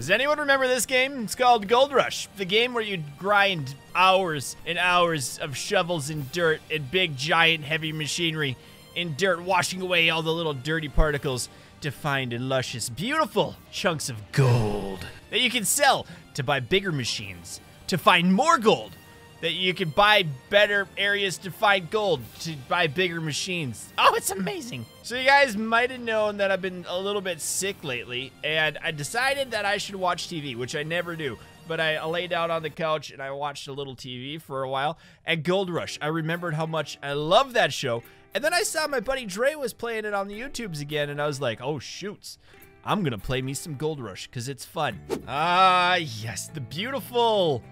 Does anyone remember this game? It's called Gold Rush, the game where you grind hours and hours of shovels and dirt and big, giant, heavy machinery in dirt, washing away all the little dirty particles to find luscious, beautiful chunks of gold that you can sell to buy bigger machines, to find more gold, that you can buy better areas to find gold, to buy bigger machines. Oh, it's amazing. So you guys might have known that I've been a little bit sick lately, and I decided that I should watch TV, which I never do. But I laid down on the couch and I watched a little TV for a while. And Gold Rush, I remembered how much I love that show. And then I saw my buddy Dre was playing it on the YouTubes again, and I was like, oh, shoots. I'm gonna play me some Gold Rush, because it's fun. Ah, yes, the beautiful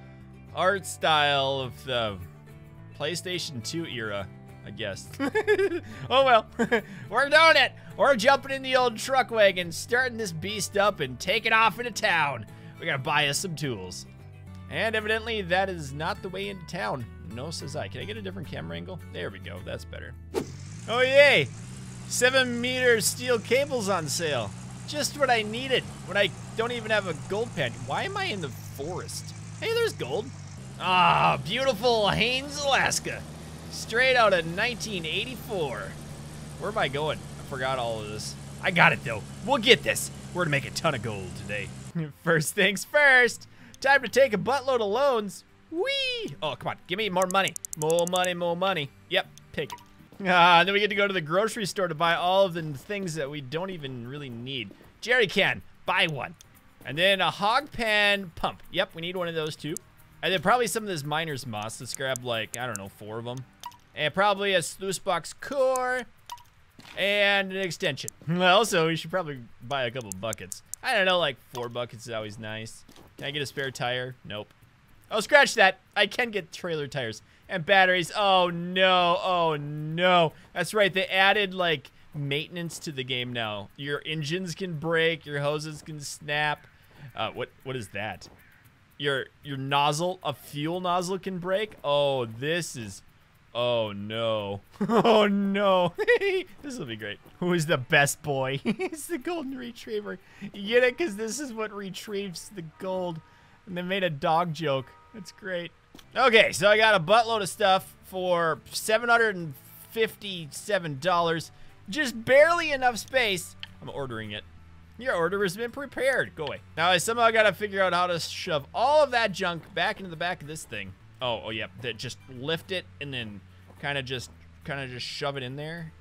art style of the PlayStation 2 era, I guess. oh well, we're doing it. We're jumping in the old truck wagon, starting this beast up and taking off into town. We gotta buy us some tools. And evidently that is not the way into town. No, says I. Can I get a different camera angle? There we go, that's better. Oh yay! Seven meter steel cables on sale. Just what I needed when I don't even have a gold pan. Why am I in the forest? Hey, there's gold. Ah, beautiful Haines, Alaska. Straight out of 1984. Where am I going? I forgot all of this. I got it though. We'll get this. We're gonna make a ton of gold today. first things first. Time to take a buttload of loans. Whee! Oh, come on. Give me more money. More money, more money. Yep, take it. Ah, and then we get to go to the grocery store to buy all of the things that we don't even really need. Jerry can, buy one. And then a hog pan pump. Yep, we need one of those too. And then probably some of this miner's moss. Let's grab like, I don't know, four of them. And probably a sluice box core and an extension. Also, we should probably buy a couple buckets. I don't know, like four buckets is always nice. Can I get a spare tire? Nope. Oh, scratch that. I can get trailer tires and batteries. Oh, no. Oh, no. That's right. They added, like, maintenance to the game now. Your engines can break. Your hoses can snap. Uh, what? What is that? Your your nozzle, a fuel nozzle can break? Oh, this is... Oh, no. oh, no. this will be great. Who is the best boy? He's the golden retriever. You get it? Because this is what retrieves the gold. And they made a dog joke. That's great. Okay, so I got a buttload of stuff for $757. Just barely enough space. I'm ordering it. Your order has been prepared. Go away. Now I somehow got to figure out how to shove all of that junk back into the back of this thing. Oh, oh yeah. Just lift it and then kind of just kind of just shove it in there.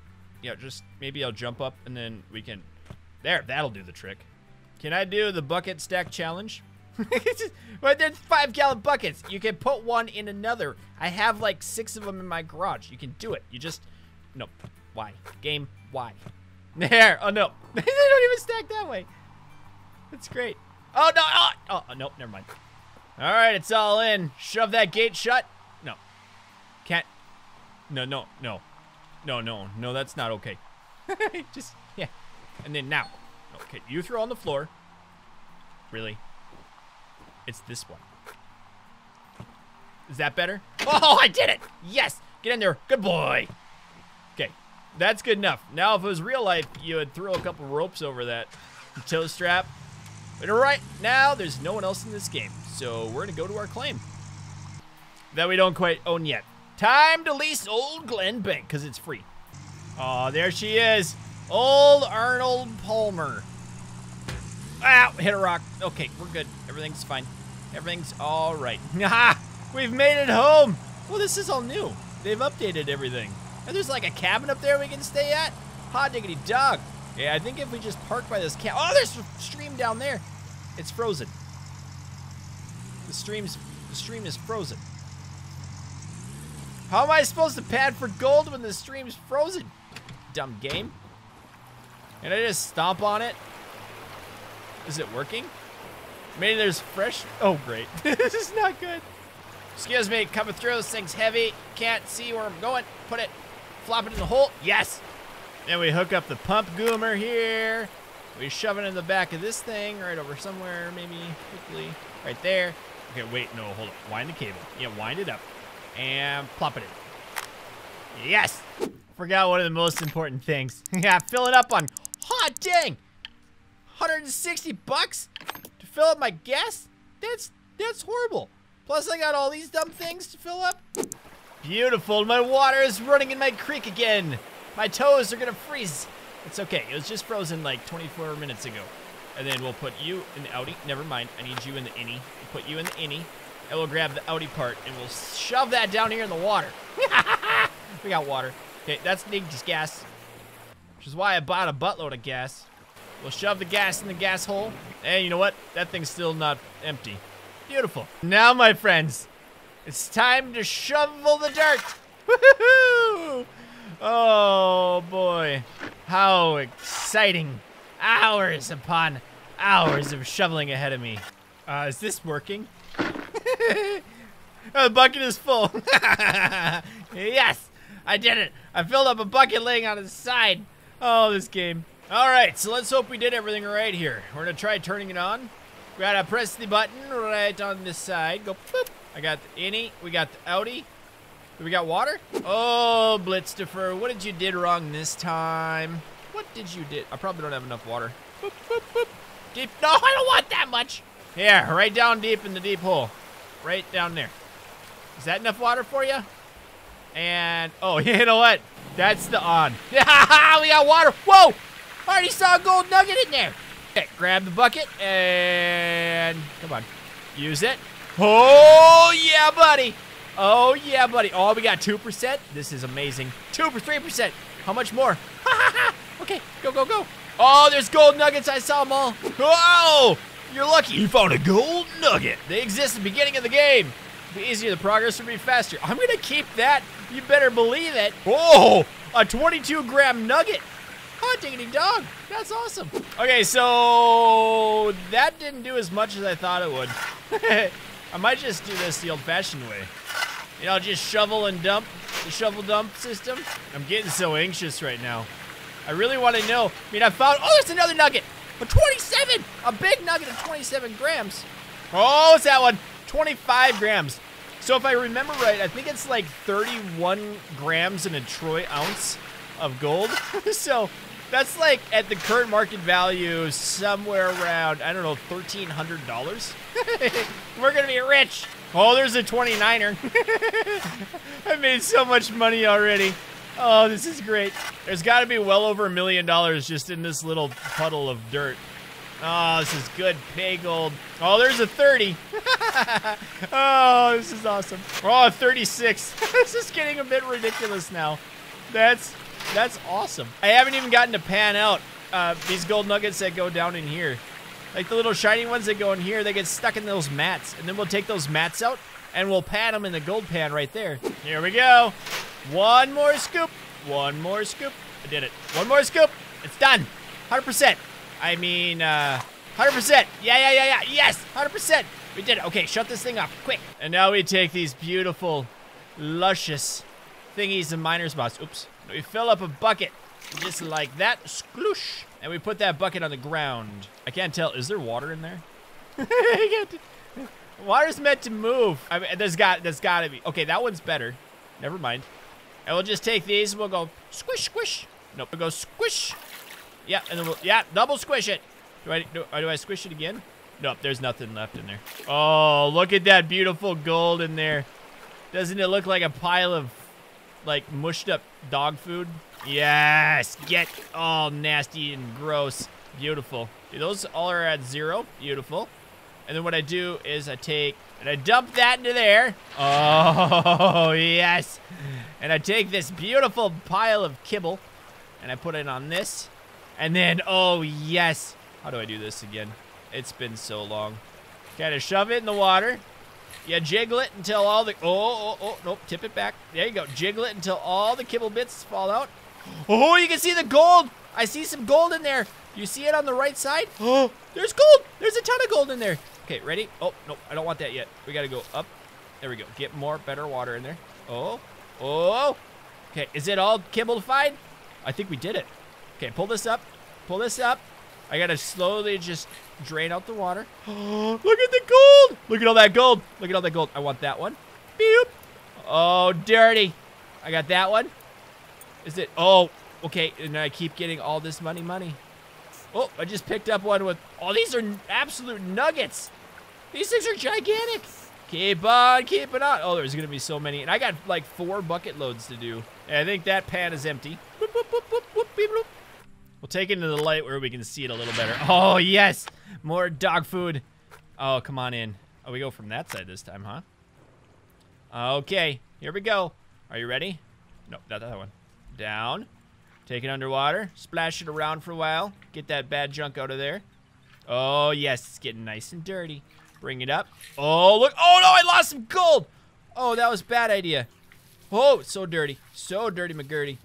Yeah, just maybe I'll jump up and then we can. There, that'll do the trick. Can I do the bucket stack challenge? but there's five gallon buckets. You can put one in another. I have like six of them in my garage. You can do it. You just, no, why? Game, why? There, oh no. they don't even stack that way. That's great. Oh no, oh, oh, oh nope, never mind. All right, it's all in. Shove that gate shut. No, can't. No, no, no, no, no, no, that's not okay. just, yeah. And then now, okay, you throw on the floor. Really? It's this one. Is that better? Oh, I did it! Yes! Get in there. Good boy. Okay, that's good enough. Now, if it was real life, you would throw a couple ropes over that toe strap. But right now, there's no one else in this game. So we're going to go to our claim that we don't quite own yet. Time to lease old Glen Bank because it's free. Oh, there she is. Old Arnold Palmer. Ow, hit a rock. Okay, we're good. Everything's fine. Everything's all right. We've made it home. Well, this is all new. They've updated everything. And there's like a cabin up there we can stay at. Hot diggity dog. Yeah, I think if we just park by this camp. Oh, there's a stream down there. It's frozen. The stream's the stream is frozen. How am I supposed to pad for gold when the stream's frozen? Dumb game. And I just stomp on it. Is it working? Maybe there's fresh. Oh, great. this is not good. Excuse me, coming through. This thing's heavy. Can't see where I'm going. Put it, flop it in the hole. Yes. Then we hook up the pump goomer here. We shove it in the back of this thing right over somewhere, maybe quickly. Right there. Okay, wait, no, hold up. Wind the cable. Yeah, wind it up. And plop it in. Yes! Forgot one of the most important things. yeah, fill it up on. Hot dang! 160 bucks? To fill up my gas? That's that's horrible. Plus, I got all these dumb things to fill up. Beautiful. My water is running in my creek again. My toes are gonna freeze. It's okay. It was just frozen like 24 minutes ago. And then we'll put you in the outie. Never mind. I need you in the innie. We'll put you in the innie. And we'll grab the outie part and we'll shove that down here in the water. we got water. Okay, that's Niggy's gas. Which is why I bought a buttload of gas. We'll shove the gas in the gas hole. And you know what? That thing's still not empty. Beautiful. Now, my friends, it's time to shovel the dirt. Oh, boy. How exciting. Hours upon hours of shoveling ahead of me. Uh, is this working? oh, the bucket is full. yes, I did it. I filled up a bucket laying on its side. Oh, this game. All right, so let's hope we did everything right here. We're gonna try turning it on. Gotta press the button right on this side. Go boop. I got the innie. We got the outie. We got water? Oh, Blitzdiffer, what did you did wrong this time? What did you did? I probably don't have enough water. Boop, boop, boop. Deep. No, I don't want that much. Yeah, right down deep in the deep hole. Right down there. Is that enough water for you? And, oh, you know what? That's the on. We got water. Whoa! I already saw a gold nugget in there. Okay, grab the bucket and, come on, use it. Oh, yeah, buddy. Oh, yeah, buddy. Oh, we got 2%. This is amazing. 2 for 3%. How much more? okay, go, go, go. Oh, there's gold nuggets. I saw them all. Whoa! You're lucky you found a gold nugget. They exist at the beginning of the game. Be easier. The progress will be faster. I'm going to keep that. You better believe it. Oh, a 22 gram nugget. Hot diggity dog. That's awesome. Okay, so that didn't do as much as I thought it would. I might just do this the old-fashioned way. You know, just shovel and dump, the shovel dump system. I'm getting so anxious right now. I really want to know. I mean, I found, oh, there's another nugget. A 27, a big nugget of 27 grams. Oh, it's that one, 25 grams. So if I remember right, I think it's like 31 grams in a troy ounce of gold. so that's like at the current market value somewhere around, I don't know, $1,300. We're going to be rich. Oh, there's a 29er. I made so much money already. Oh, this is great. There's got to be well over a million dollars just in this little puddle of dirt. Oh, this is good pay gold. Oh, there's a 30. oh, this is awesome. Oh, 36. this is getting a bit ridiculous now. That's that's awesome. I haven't even gotten to pan out uh, these gold nuggets that go down in here. Like the little shiny ones that go in here, they get stuck in those mats. And then we'll take those mats out and we'll pan them in the gold pan right there. Here we go. One more scoop. One more scoop. I did it. One more scoop. It's done. 100%. I mean, uh, 100%. Yeah, yeah, yeah, yeah. Yes, 100%. We did it. Okay, shut this thing off, quick. And now we take these beautiful, luscious thingies and miner's moss. Oops. We fill up a bucket just like that. Sploosh. And we put that bucket on the ground. I can't tell. Is there water in there? Water's meant to move. I mean, there's got, there's got to be. Okay, that one's better. Never mind. And we'll just take these and we'll go squish, squish. Nope, we'll go squish. Yeah, and then we'll, yeah, double squish it. Do I, do, do I squish it again? Nope, there's nothing left in there. Oh, look at that beautiful gold in there. Doesn't it look like a pile of, like, mushed up dog food? Yes, get all nasty and gross. Beautiful. Those all are at zero. Beautiful. And then what I do is I take and I dump that into there. Oh, yes. And I take this beautiful pile of kibble and I put it on this. And then, oh, yes. How do I do this again? It's been so long. Kind of shove it in the water. Yeah, jiggle it until all the, oh, oh, oh, nope, tip it back. There you go. Jiggle it until all the kibble bits fall out. Oh, you can see the gold. I see some gold in there. You see it on the right side? Oh, there's gold. There's a ton of gold in there. Okay, ready? Oh, no, I don't want that yet. We got to go up. There we go. Get more, better water in there. Oh, oh. Okay, is it all kibbleified? I think we did it. Okay, pull this up. Pull this up. I got to slowly just drain out the water. Oh, look at the gold. Look at all that gold. Look at all that gold. I want that one. Beep. Oh, dirty. I got that one. Is it? Oh, okay. And I keep getting all this money, money. Oh, I just picked up one with, oh, these are absolute nuggets. These things are gigantic. Keep on keeping on. Oh, there's gonna be so many. And I got like four bucket loads to do. And I think that pan is empty. Boop, boop, boop, we'll take it into the light where we can see it a little better. Oh, yes. More dog food. Oh, come on in. Oh, we go from that side this time, huh? Okay, here we go. Are you ready? No, not that one. Down. Take it underwater. Splash it around for a while. Get that bad junk out of there. Oh, yes. It's getting nice and dirty. Bring it up. Oh, look. Oh, no. I lost some gold. Oh, that was bad idea. Oh, so dirty. So dirty, McGurdy.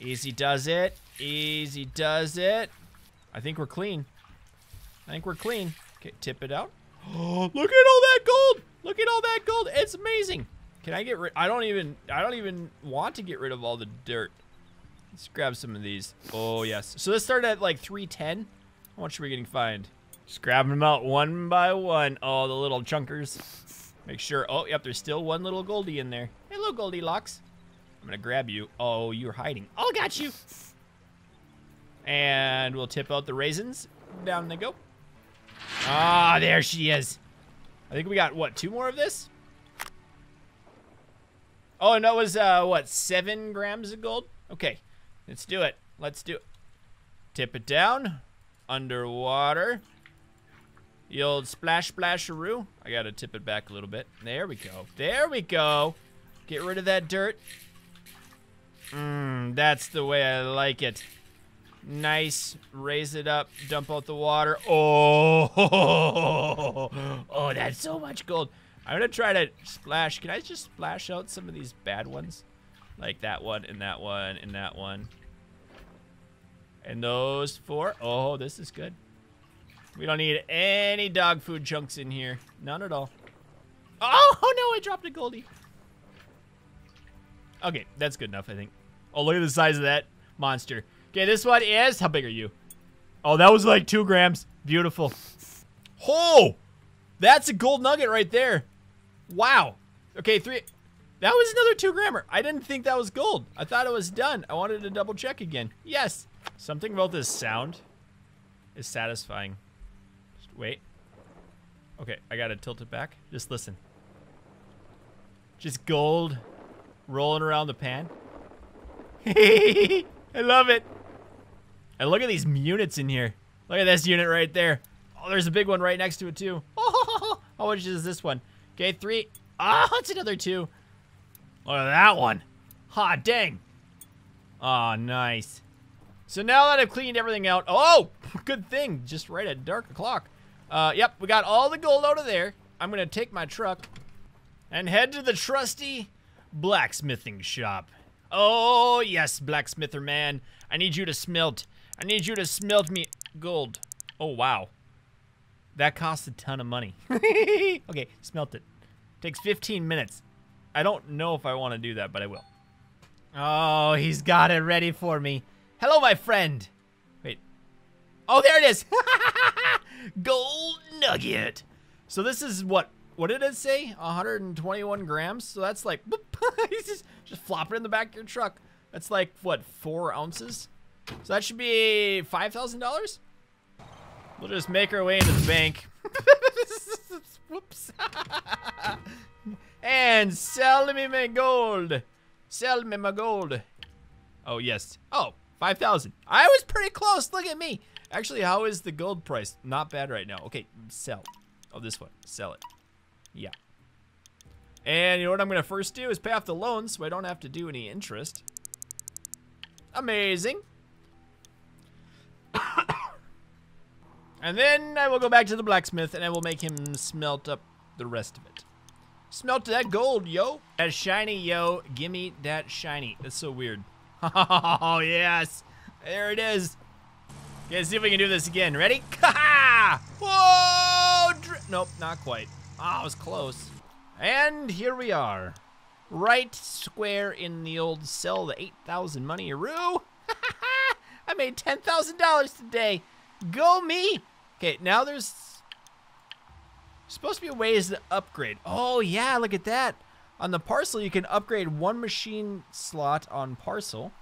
Easy does it. Easy does it. I think we're clean. I think we're clean. Okay, tip it out. Oh, look at all that gold. Look at all that gold. It's amazing. Can I get rid? I don't even. I don't even want to get rid of all the dirt. Let's grab some of these. Oh yes. So let's start at like 310. How much are we getting fined? Just grabbing them out one by one. Oh, the little chunkers. Make sure. Oh, yep. There's still one little Goldie in there. Hello, Goldilocks. I'm gonna grab you. Oh, you're hiding. Oh, got you. And we'll tip out the raisins. Down they go. Ah, there she is. I think we got, what, two more of this? Oh, and that was, uh, what, seven grams of gold? Okay, let's do it. Let's do it. Tip it down. Underwater. The old splash splasharoo. I gotta tip it back a little bit. There we go. There we go. Get rid of that dirt. Mmm, that's the way I like it. Nice. Raise it up. Dump out the water. Oh, oh, that's so much gold. I'm gonna try to splash. Can I just splash out some of these bad ones? Like that one and that one and that one. And those four. Oh, this is good. We don't need any dog food chunks in here. None at all. Oh, oh no, I dropped a goldie. Okay, that's good enough, I think. Oh, look at the size of that monster. Okay, this one is, how big are you? Oh, that was like two grams. Beautiful. Oh, that's a gold nugget right there. Wow. Okay, three. That was another two grammer. I didn't think that was gold. I thought it was done. I wanted to double check again. Yes. Something about this sound is satisfying. Just wait. Okay, I gotta tilt it back. Just listen. Just gold rolling around the pan. I love it. And look at these units in here. Look at this unit right there. Oh, there's a big one right next to it too. Oh, how much is this one? Okay, three. Ah, oh, it's another two. Look at that one. Ha, dang. Oh, nice. So now that I've cleaned everything out, oh, good thing, just right at dark o'clock. Uh, yep, we got all the gold out of there. I'm gonna take my truck and head to the trusty blacksmithing shop. Oh, yes, blacksmither man. I need you to smelt I need you to smelt me gold. Oh, wow. That costs a ton of money. okay, smelt it. Takes 15 minutes. I don't know if I want to do that, but I will. Oh, he's got it ready for me. Hello, my friend. Wait. Oh, there it is. Gold nugget. So this is what, what did it say? 121 grams. So that's like, just, just flop it in the back of your truck. That's like, what, four ounces? So that should be $5,000? We'll just make our way into the bank. Whoops. and sell me my gold. Sell me my gold. Oh, yes. Oh, 5,000. I was pretty close. Look at me. Actually, how is the gold price? Not bad right now. Okay, sell. Oh, this one. Sell it. Yeah. And you know what I'm going to first do is pay off the loan so I don't have to do any interest. Amazing. And then I will go back to the blacksmith and I will make him smelt up the rest of it. Smelt that gold, yo. That shiny, yo. Gimme that shiny. That's so weird. Oh, yes. There it is. Okay, see if we can do this again. Ready? Whoa! nope, not quite. Ah, oh, it was close. And here we are. Right square in the old cell, the 8,000 money roo. I made $10,000 today. Go me. Okay, now there's supposed to be ways to upgrade. Oh, yeah, look at that. On the parcel, you can upgrade one machine slot on parcel.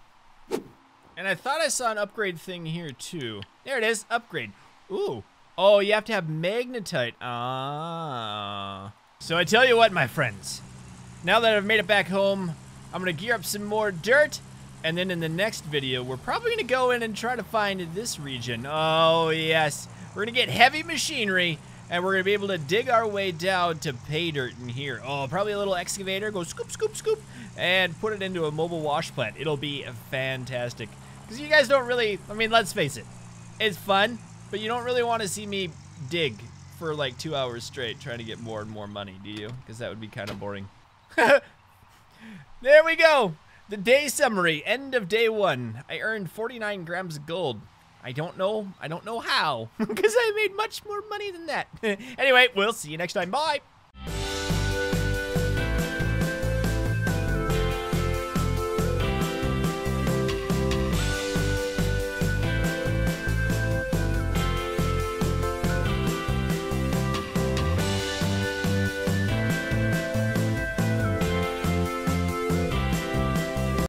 And I thought I saw an upgrade thing here too. There it is, upgrade. Ooh. Oh, you have to have magnetite. Ah. So I tell you what, my friends. Now that I've made it back home, I'm gonna gear up some more dirt. And then in the next video, we're probably gonna go in and try to find this region. Oh, yes. We're gonna get heavy machinery and we're gonna be able to dig our way down to pay dirt in here. Oh, probably a little excavator, go scoop, scoop, scoop, and put it into a mobile wash plant. It'll be fantastic. Because you guys don't really, I mean, let's face it, it's fun, but you don't really want to see me dig for like two hours straight trying to get more and more money, do you? Because that would be kind of boring. there we go. The day summary, end of day one. I earned 49 grams of gold. I don't know. I don't know how, because I made much more money than that. anyway, we'll see you next time. Bye.